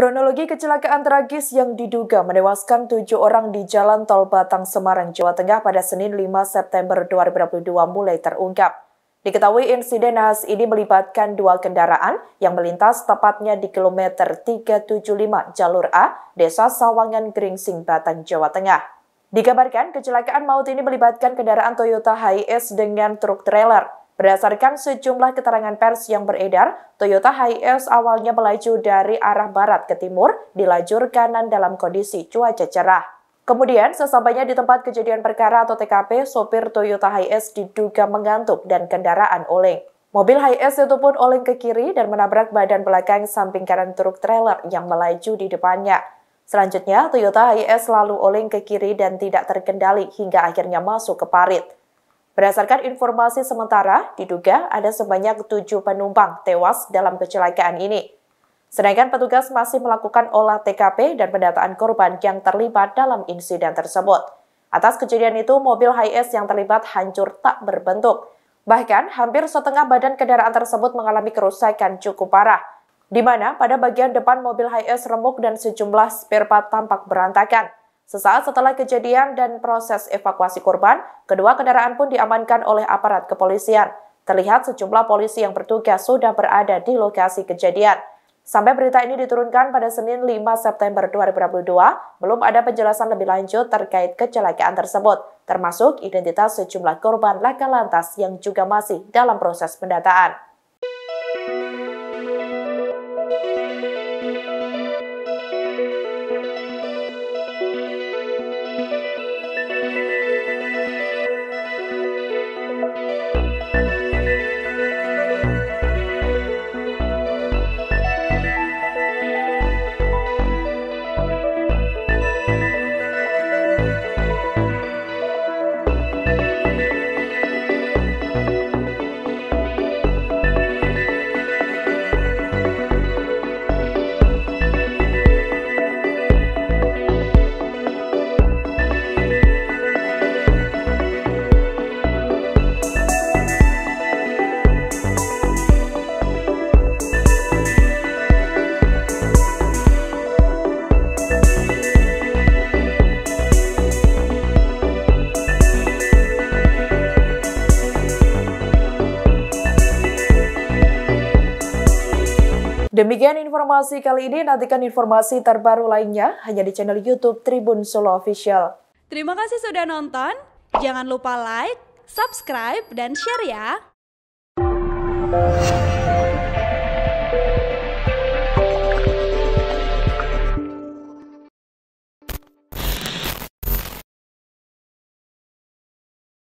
Kronologi kecelakaan tragis yang diduga menewaskan tujuh orang di Jalan Tol Batang Semarang, Jawa Tengah pada Senin 5 September 2022 mulai terungkap. Diketahui insiden nahas ini melibatkan dua kendaraan yang melintas tepatnya di kilometer 375 jalur A, Desa Sawangan Gringsing, Batang, Jawa Tengah. Dikabarkan kecelakaan maut ini melibatkan kendaraan Toyota Hiace dengan truk trailer. Berdasarkan sejumlah keterangan pers yang beredar, Toyota Hiace awalnya melaju dari arah barat ke timur di lajur kanan dalam kondisi cuaca cerah. Kemudian, sesampainya di tempat kejadian perkara atau TKP, sopir Toyota Hiace diduga mengantuk dan kendaraan oleng. Mobil Hiace itu pun oleng ke kiri dan menabrak badan belakang samping kanan truk trailer yang melaju di depannya. Selanjutnya, Toyota Hiace lalu oleng ke kiri dan tidak terkendali hingga akhirnya masuk ke parit. Berdasarkan informasi sementara, diduga ada sebanyak tujuh penumpang tewas dalam kecelakaan ini. Sedangkan petugas masih melakukan olah TKP dan pendataan korban yang terlibat dalam insiden tersebut. Atas kejadian itu, mobil Hiace yang terlibat hancur tak berbentuk. Bahkan, hampir setengah badan kendaraan tersebut mengalami kerusakan cukup parah, di mana pada bagian depan mobil Hiace remuk dan sejumlah spare part tampak berantakan. Sesaat setelah kejadian dan proses evakuasi korban, kedua kendaraan pun diamankan oleh aparat kepolisian. Terlihat sejumlah polisi yang bertugas sudah berada di lokasi kejadian. Sampai berita ini diturunkan pada Senin 5 September 2022, belum ada penjelasan lebih lanjut terkait kecelakaan tersebut, termasuk identitas sejumlah korban laka lantas yang juga masih dalam proses pendataan. Demikian informasi kali ini, nantikan informasi terbaru lainnya hanya di channel Youtube Tribun Solo Official. Terima kasih sudah nonton, jangan lupa like, subscribe, dan share ya!